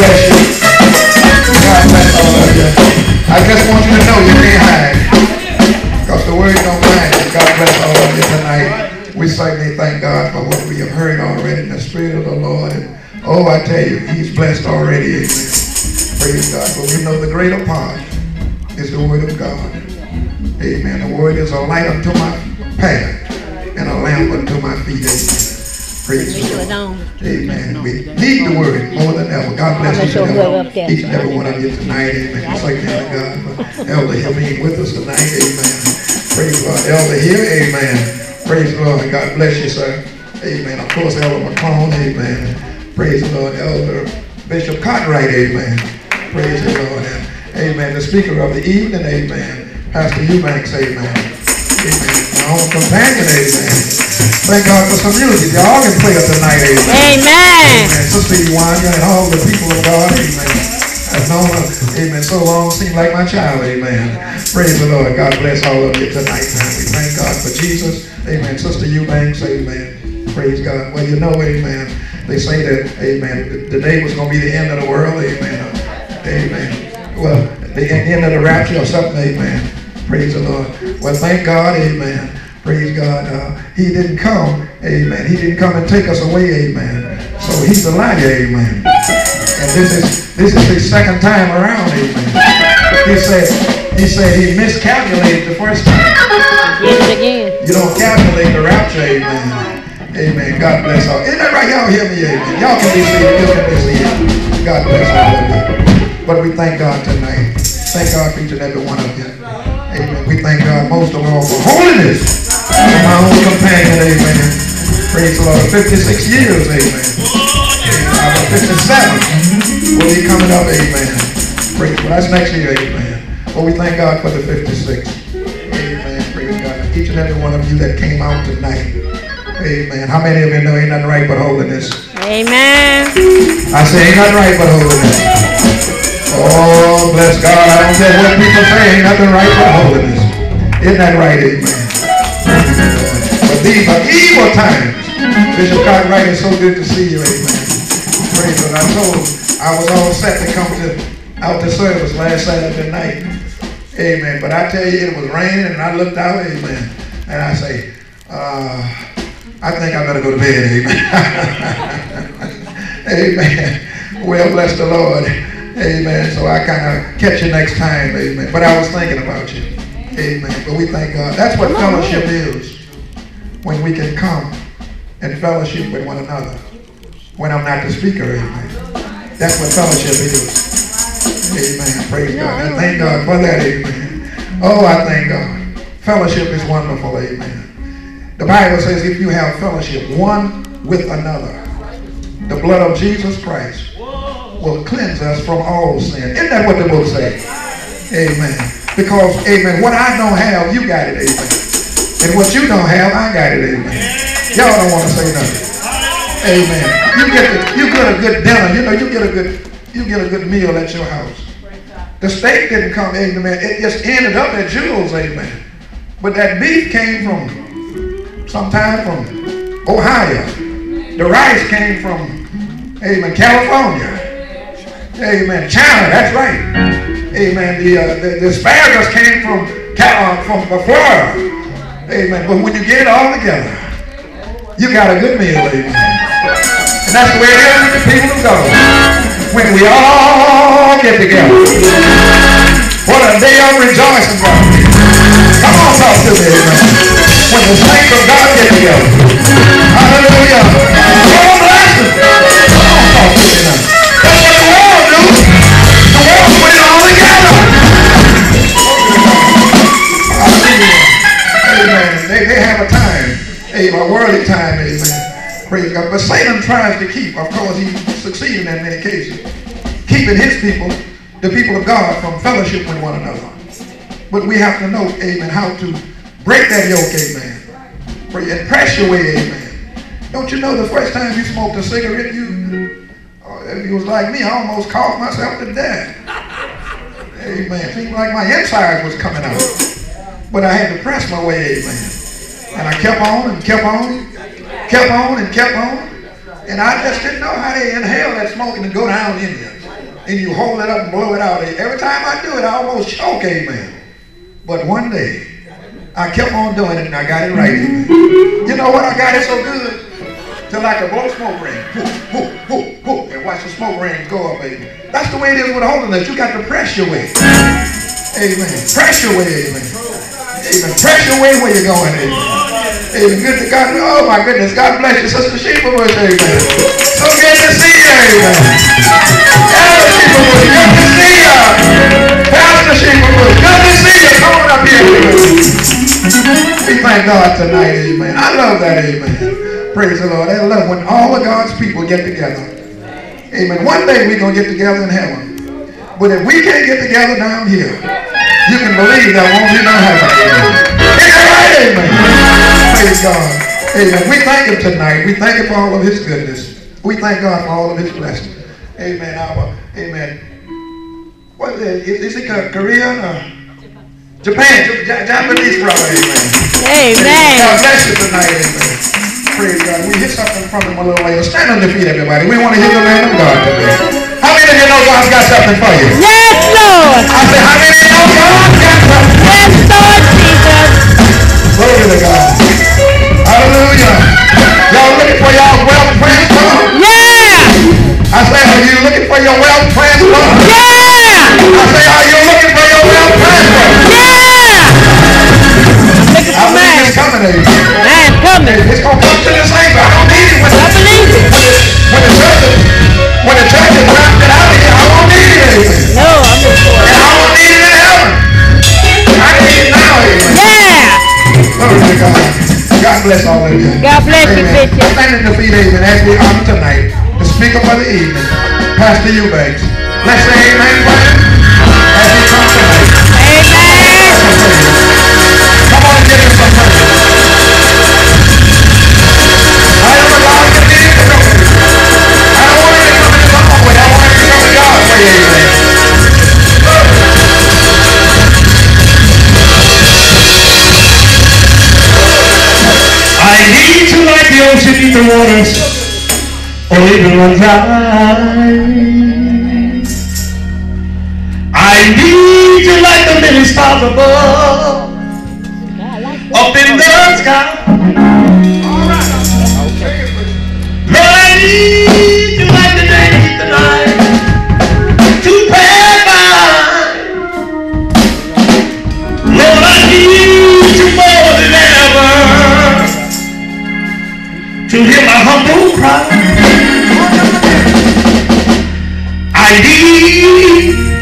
God bless all of you. I just want you to know you can't hide. Because the word don't hide. God bless all of you tonight. We certainly thank God for what we have heard already in the Spirit of the Lord. And oh, I tell you, He's blessed already. Praise God. But we know the greater part is the Word of God. Amen. The Word is a light unto my path and a lamp unto my feet. Amen. Praise the Lord. Amen. We need the word more than ever. God bless each and every, each and every one of you tonight. Amen. Just like God Elder Hill being with us tonight. Amen. Praise God. Elder here. Amen. Praise the Lord. God bless you, sir. Amen. Of course, Elder McClone. Amen. Praise the Lord. Elder Bishop Cartwright. Amen. Praise the Lord. And, amen. The speaker of the evening. Amen. Pastor Eubanks. Amen. Amen. My own companion. Amen. Thank God for some music. Y'all can play it tonight. Amen. Amen. Amen. Sister Iwanya and all the people of God. Amen. I've known her, amen, so long, seemed like my child, amen. Praise the Lord. God bless all of you tonight, man. We thank God for Jesus. Amen. Sister Eubanks, amen. Praise God. Well, you know, amen. They say that, amen, the day was going to be the end of the world, amen. Amen. Well, the end of the rapture or something, amen. Praise the Lord. Well, thank God, amen. Praise God. Uh, he didn't come, amen. He didn't come and take us away, amen. So he's a liar, amen. And this is this is his second time around, amen. He said he said he miscalculated the first time. It again. You don't calculate the rapture, amen. Amen. God bless all. Isn't that right? Y'all hear me, amen. Y'all can be seated. You can be seated. God bless all of you. But we thank God tonight. Thank God for each and every one of you. We thank God most of all for holiness my own companion, amen. Praise the Lord. 56 years, amen. I was 57. Will be coming up, amen. Praise well, that's next year, amen. Well, we thank God for the 56. Amen. Praise God. Each and every one of you that came out tonight. Amen. How many of you know ain't nothing right but holiness? Amen. I say ain't nothing right but holiness. Oh, bless God. I don't care what people say. Ain't nothing right but holiness. Isn't that right? Amen. But these are evil times. Bishop Cartwright, it's so good to see you, amen. Praise God. I told I was all set to come to out to service last Saturday night. Amen. But I tell you, it was raining and I looked out, amen. And I say, uh, I think I better go to bed, amen. amen. Well, bless the Lord. Amen. So I kind of catch you next time, amen. But I was thinking about you. Amen. But we thank God. That's what fellowship is. When we can come and fellowship with one another. When I'm not the speaker, amen. That's what fellowship is. Amen. Praise God. And thank God for that, amen. Oh, I thank God. Fellowship is wonderful, amen. The Bible says if you have fellowship one with another, the blood of Jesus Christ will cleanse us from all sin. Isn't that what the book says? Amen. Because, amen, what I don't have, you got it, amen. And what you don't have, I got it, amen. Y'all don't want to say nothing. Amen. You get the, you get a good dinner, you know, you get a good you get a good meal at your house. The steak didn't come, amen. It just ended up at Jules, amen. But that beef came from sometime from Ohio. The rice came from, amen, California. Amen. China, that's right. Amen. The, uh, the, the, asparagus came from, uh, from Florida. Amen. But when you get it all together, you got a good meal. Amen. And that's the way it is with the people of God. When we all get together. What a day of rejoicing, God. Come on, talk to me, amen. When the saints of God get together. Hallelujah. Worldly time, amen. Praise God. But Satan tries to keep, of course, he succeeded in many cases, keeping his people, the people of God, from fellowship with one another. But we have to know, amen, how to break that yoke, amen. And press your way, amen. Don't you know the first time you smoked a cigarette, you, uh, if you was like me, I almost coughed myself to death. Amen. Seemed like my inside was coming out. But I had to press my way, amen. And I kept on and kept on, and kept on and kept on. And I just didn't know how to inhale that smoke and go down in you. And you hold it up and blow it out. Every time I do it, I almost choke, amen. But one day, I kept on doing it and I got it right, amen. You know what? I got it so good till I could blow smoke ring. Whoo, whoo, whoo, and watch the smoke ring go up, baby. That's the way it is with holiness. You got to press your way. Amen. Press your way, amen. Amen. Press your way where you're going, amen. Amen. Good to God. Oh my goodness. God bless you, Sister Sheba Bush, amen. So good to see you, amen. Elder Sheba Bush, good to see you. Pastor Sheba Bush, good to see you. Come on up here, amen. We thank God tonight, amen. I love that, amen. Praise the Lord. I love when all of God's people get together. Amen. One day we're going to get together in heaven. But if we can't get together down here, you can believe there won't be no heaven. Amen. Praise God. Amen. We thank him tonight. We thank him for all of his goodness. We thank God for all of his blessings. Amen. Our, amen. What is it? Is it Korean or uh, Japan? Japanese brother. Amen. Amen. God bless you tonight. Amen. Praise God. We hear something from him a little later. Stand on your feet, everybody. We want to hear the land of God today. How many of you know God's got something for you? Yes, Lord. I said, how many of you know God's got something? Yes, Lord Jesus. Glory to God. Y'all ready for y'all wealth transplant? Yeah. The feet, amen, as we honor tonight. The speaker for the evening, Pastor Eubanks. Let's say amen to like the ocean in the waters, or even run dry. I need you like the many stars above, up in the sky. Lord, I need I